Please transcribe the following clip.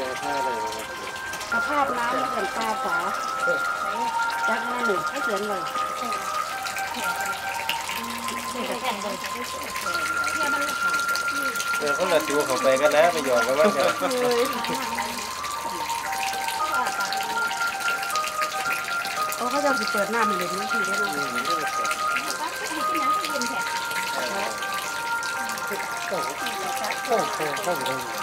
อพน้ำเปลี่ยนปลาฝาจักแม่หนึ่งให้เขียนเลยเออเขาละติวเขาไปกันนะไปหยอกกันว่ากันโอ้เขาจะเปิดหน้ามันเลยนี่ทีได้ไหมโอ้โหเข้าไปได้